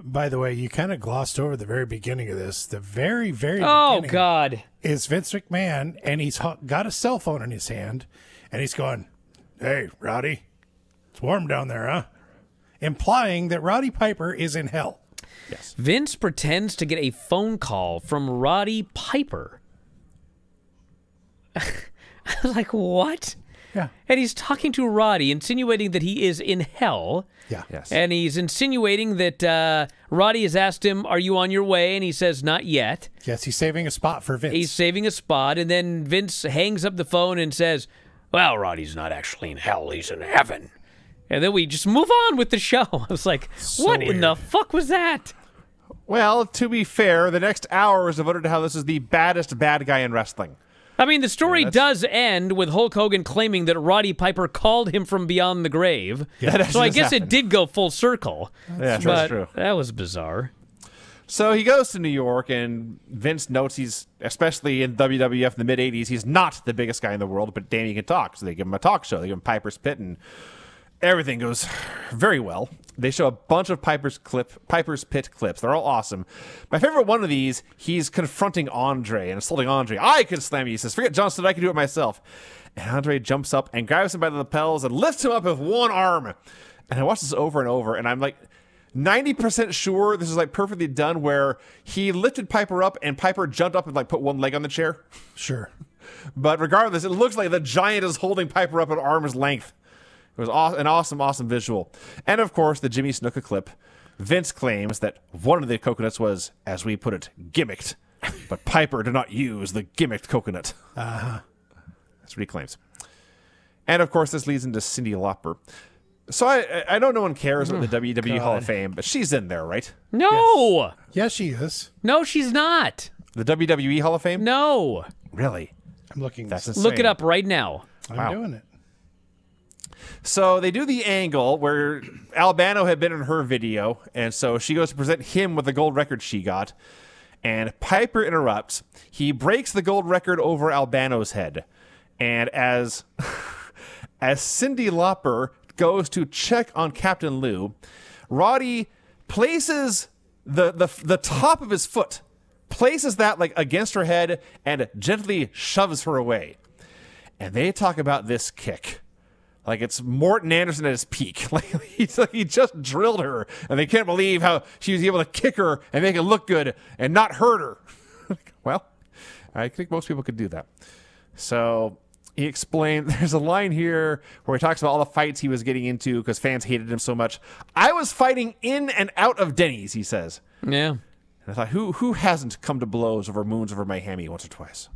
By the way, you kind of glossed over the very beginning of this. The very, very Oh beginning God. is Vince McMahon, and he's got a cell phone in his hand, and he's going, "Hey, Roddy, it's warm down there, huh?" Implying that Roddy Piper is in hell. Yes. Vince pretends to get a phone call from Roddy Piper. I was like, what? Yeah, And he's talking to Roddy, insinuating that he is in hell. yeah, Yes. And he's insinuating that uh, Roddy has asked him, Are you on your way? And he says, Not yet. yes. He's saving a spot for Vince. He's saving a spot. And then Vince hangs up the phone and says, Well, Roddy's not actually in hell, he's in heaven. And then we just move on with the show. I was like, What in the fuck was that? Well, to be fair, the next hour is devoted to how this is the baddest bad guy in wrestling. I mean, the story that's- does end with Hulk Hogan claiming that Roddy Piper called him from beyond the grave. That so I guess happened. it did go full circle. Yeah, but true. that was bizarre. So he goes to New York, and Vince notes he's, especially in WWF in the mid 80s, he's not the biggest guy in the world, but damn, he can talk. So they give him a talk show. They give him Piper's Pit, and everything goes very well. They show a bunch of Piper's clip, Piper's Pit clips. They're all awesome. My favorite one of these, he's confronting Andre and assaulting Andre. I can slam you. He says, "Forget Johnston, I can do it myself." And Andre jumps up and grabs him by the lapels and lifts him up with one arm. And I watch this over and over, and I'm like. 90% sure this is like perfectly done where he lifted Piper up and Piper jumped up and like put one leg on the chair. sure. But regardless, it looks like the giant is holding Piper up at arm's length. It was aw- an awesome, awesome visual. And of course, the Jimmy Snuka clip. Vince claims that one of the coconuts was, as we put it, gimmicked, but Piper did not use the gimmicked coconut. Uh huh. That's what he claims. And of course, this leads into Cyndi Lauper. So I, I know no one cares about the WWE Hall of Fame, but she's in there, right? No, Yes, she is. no, she's not. The WWE Hall of Fame? No, Really? I'm looking. That's this. insane. look it up right now. I'm wow. doing it. So they do the angle where Albano had been in her video, and so she goes to present him with the gold record she got. And Piper interrupts. He breaks the gold record over Albano's head. And as as Cyndi Lauper goes to check on Captain Lou, Roddy places the, the the top of his foot, places that like against her head and gently shoves her away. And they talk about this kick. Like it's Morten Andersen at his peak. Like he's like he just drilled her, and they can't believe how she was able to kick her and make it look good and not hurt her. well, I think most people could do that. So he explained there's a line here where he talks about all the fights he was getting into because fans hated him so much. I was fighting in and out of Denny's, he says. Yeah, And I thought, who who hasn't come to blows over moons over my hammy once or twice?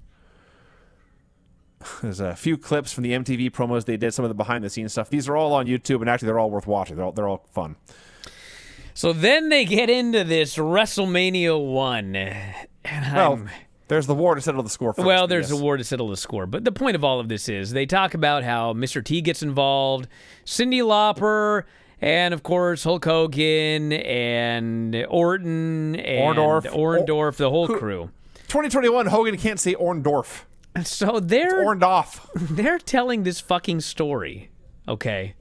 There's a few clips from the MTV promos they did, some of the behind the scenes stuff. These are all on YouTube, and actually they're all worth watching. They're all, they're all fun. So then they get into this WrestleMania one, and Well, I'm there's the war to settle the score first. well, there's a war to settle the score. But the point of all of this is they talk about how Mr. T gets involved, Cyndi Lauper, and of course Hulk Hogan and Orton and Orndorff. Orndorff, the whole crew. 2021, Hogan can't say Orndorff. So they're Orndoff. they're telling this fucking story, okay?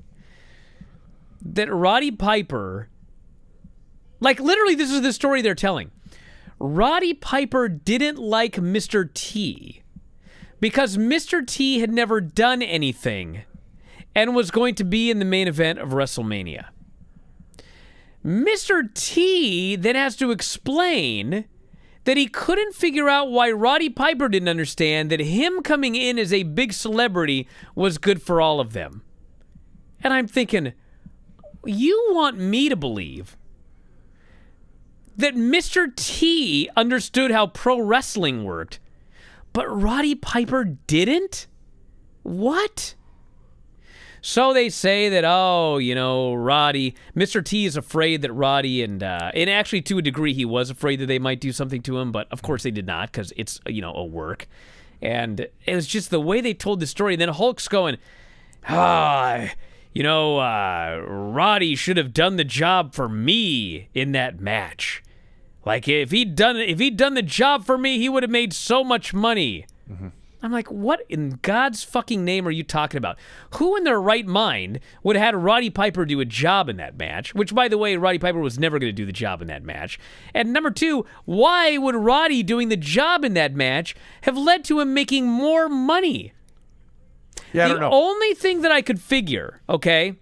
That Roddy Piper, like literally, this is the story they're telling. Roddy Piper didn't like Mr. T because Mr. T had never done anything and was going to be in the main event of WrestleMania. Mr. T then has to explain that he couldn't figure out why Roddy Piper didn't understand that him coming in as a big celebrity was good for all of them. And I'm thinking, you want me to believe that Mr. T understood how pro wrestling worked, but Roddy Piper didn't? What? So they say that, oh, you know, Roddy, Mr. T is afraid that Roddy and, uh, and actually to a degree he was afraid that they might do something to him, but of course they did not because it's, you know, a work. And it was just the way they told the story. And then Hulk's going, ah, you know, uh, Roddy should have done the job for me in that match. Like if he'd done if he'd done the job for me, he would have made so much money. I'm like, what in God's fucking name are you talking about? Who in their right mind would have had Roddy Piper do a job in that match? Which, by the way, Roddy Piper was never going to do the job in that match. And number two, why would Roddy doing the job in that match have led to him making more money? Yeah, I don't know. The only thing that I could figure, okay,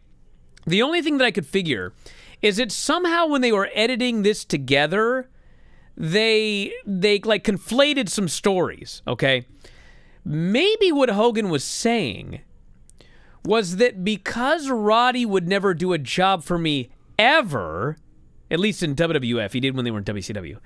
the only thing that I could figure is that somehow when they were editing this together, they they like conflated some stories, okay? Maybe what Hogan was saying was that because Roddy would never do a job for me ever, at least in WWF, he did when they were in WCW.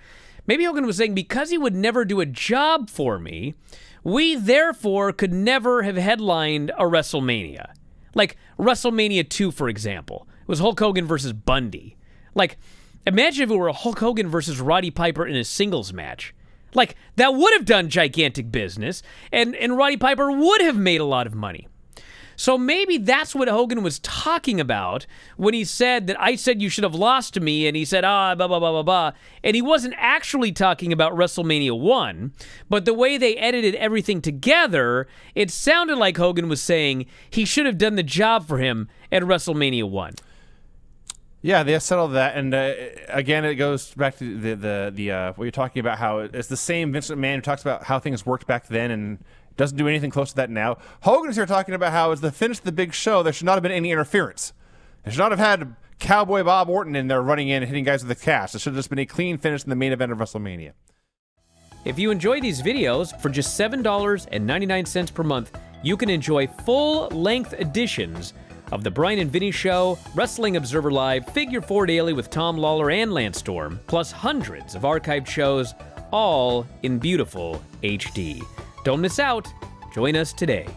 Maybe Hogan was saying because he would never do a job for me, we therefore could never have headlined a WrestleMania. Like WrestleMania 2, for example. It was Hulk Hogan versus Bundy. Like, imagine if it were Hulk Hogan versus Roddy Piper in a singles match. Like, that would have done gigantic business, and, and Roddy Piper would have made a lot of money. So maybe that's what Hogan was talking about when he said that I said you should have lost to me, and he said, ah, blah, blah, blah, blah, blah. And he wasn't actually talking about WrestleMania 1, but the way they edited everything together, it sounded like Hogan was saying he should have done the job for him at WrestleMania 1. Yeah, they settled that, and uh, again, it goes back to the the the uh, what you're talking about. How it's the same Vincent McMahon who talks about how things worked back then and doesn't do anything close to that now. Hogan's here talking about how, as the finish of the big show, there should not have been any interference. They should not have had Cowboy Bob Orton in there running in and hitting guys with the cast. It should have just been a clean finish in the main event of WrestleMania. If you enjoy these videos, for just $7.99 per month, you can enjoy full length editions of The Bryan and Vinny Show, Wrestling Observer Live, Figure 4 Daily with Tom Lawler and Lance Storm, plus hundreds of archived shows, all in beautiful HD. Don't miss out. Join us today.